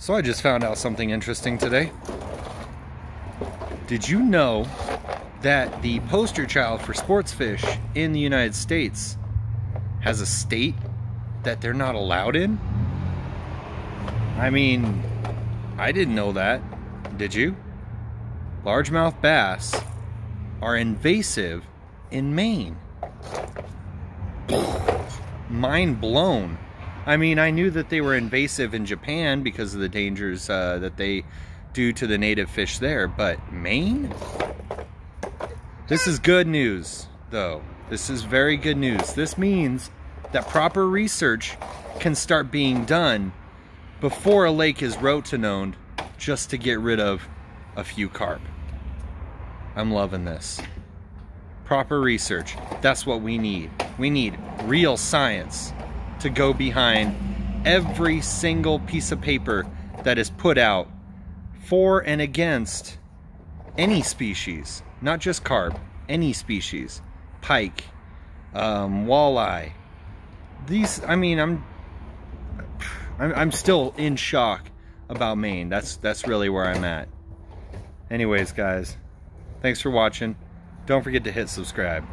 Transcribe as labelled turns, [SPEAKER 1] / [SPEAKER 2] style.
[SPEAKER 1] So I just found out something interesting today. Did you know that the poster child for sports fish in the United States has a state that they're not allowed in? I mean, I didn't know that. Did you? Largemouth bass are invasive in Maine. Mind blown. I mean, I knew that they were invasive in Japan because of the dangers uh, that they do to the native fish there, but Maine? This is good news, though. This is very good news. This means that proper research can start being done before a lake is rotenoned just to get rid of a few carp. I'm loving this. Proper research. That's what we need. We need real science to go behind every single piece of paper that is put out for and against any species, not just carp, any species, pike, um, walleye. These, I mean, I'm, I'm, I'm still in shock about Maine. That's that's really where I'm at. Anyways, guys, thanks for watching. Don't forget to hit subscribe.